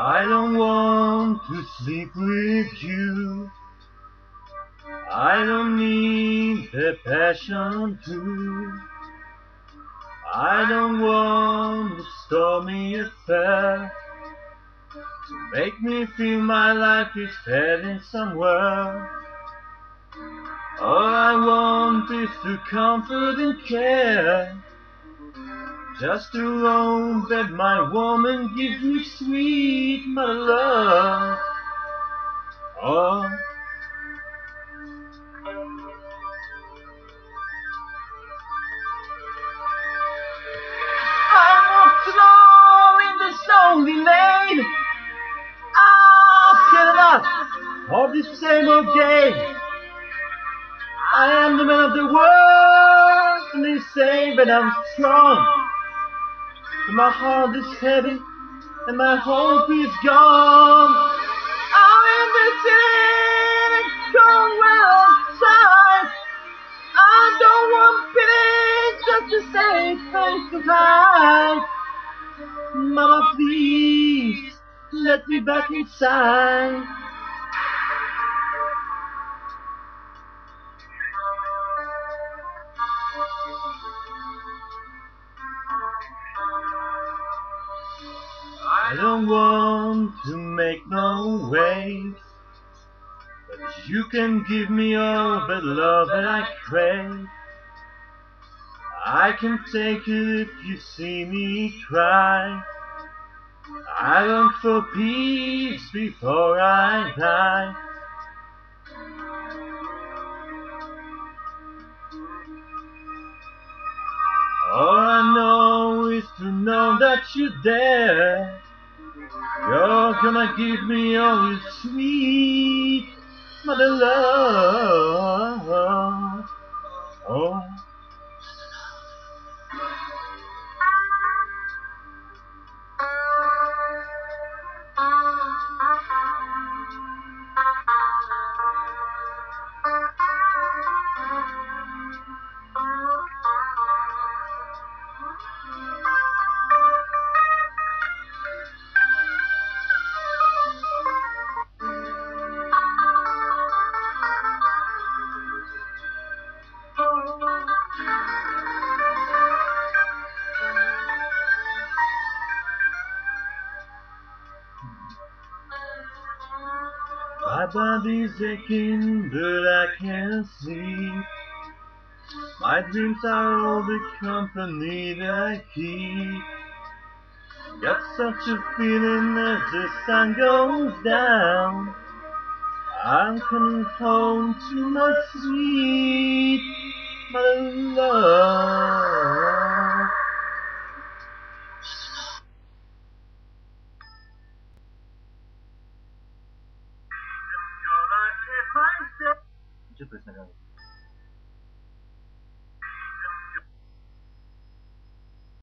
I don't want to sleep with you. I don't need the passion too. I don't want a stormy affair to make me feel my life is heading somewhere. All I want is to comfort and care. Just to know that my woman gives me sweet my love. Oh. Lonely lane. I've of this same old game. I am the man of the world, and they say that I'm strong. But my heart is heavy, and my hope is gone. I'm in the city, cold well outside. I don't want pity, just a safe place to hide. Mama, please, let me back inside. I don't want to make no waves, but you can give me all the love that I crave. I can take it if you see me cry. I long for peace before I die. All I know is to know that you're there. You're gonna give me all your sweet mother love. My body's aching, but I can't sleep. My dreams are all the company that I keep. Got such a feeling as the sun goes down. I'm coming home to my sweet mother love. Cidade de Dois Melhores.